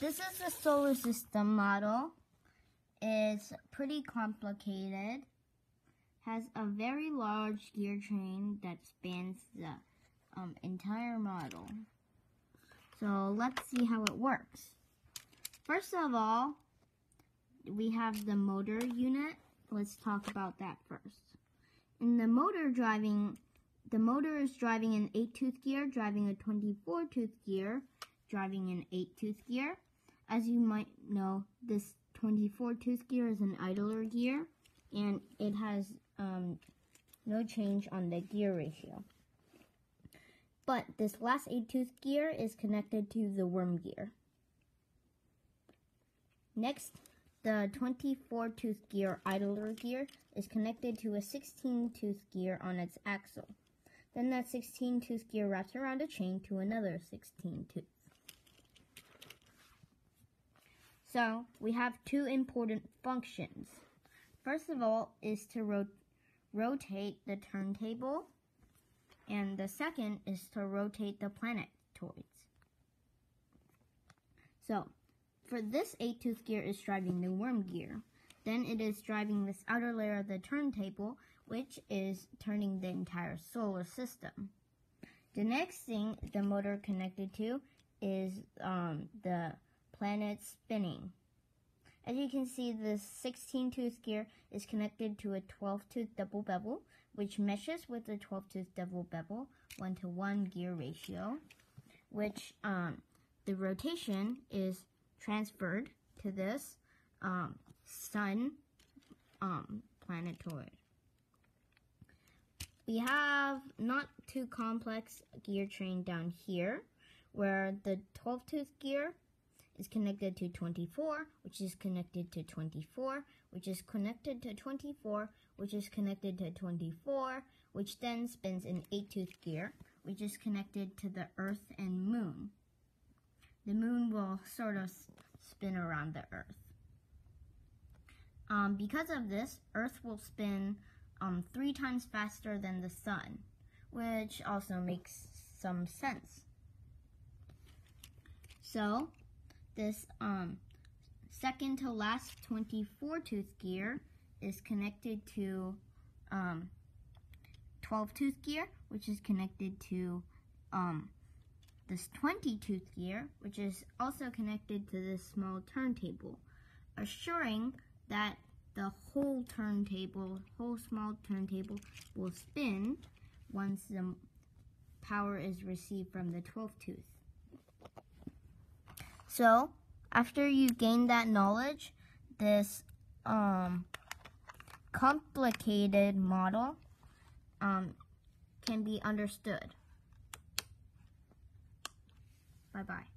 this is the solar system model. It's pretty complicated. Has a very large gear train that spans the um, entire model. So let's see how it works. First of all, we have the motor unit. Let's talk about that first. In the motor driving, the motor is driving an 8-tooth gear, driving a 24-tooth gear, driving an 8-tooth gear. As you might know, this 24-tooth gear is an idler gear, and it has um, no change on the gear ratio. But this last 8-tooth gear is connected to the worm gear. Next, the 24-tooth gear idler gear is connected to a 16-tooth gear on its axle. Then that 16-tooth gear wraps around a chain to another 16-tooth. So, we have two important functions. First of all is to ro rotate the turntable, and the second is to rotate the planetoids. So, for this 8-tooth gear is driving the worm gear. Then it is driving this outer layer of the turntable, which is turning the entire solar system. The next thing the motor connected to is um, the planet spinning. As you can see, the 16-tooth gear is connected to a 12-tooth double bevel, which meshes with the 12-tooth double bevel, 1 to 1 gear ratio, which um, the rotation is transferred to this um, sun um, planetoid. We have not too complex gear train down here where the 12 tooth gear is connected to 24, which is connected to 24, which is connected to 24, which is connected to 24, which then spins an 8 tooth gear, which is connected to the Earth and Moon. The Moon will sort of spin around the Earth. Um, because of this, Earth will spin um, three times faster than the Sun, which also makes some sense. So, this um, second to last 24 tooth gear is connected to um, 12 tooth gear, which is connected to um, this 20 tooth gear, which is also connected to this small turntable, assuring that the whole turntable, whole small turntable will spin once the power is received from the 12 tooth. So, after you gain that knowledge, this um, complicated model um, can be understood. Bye bye.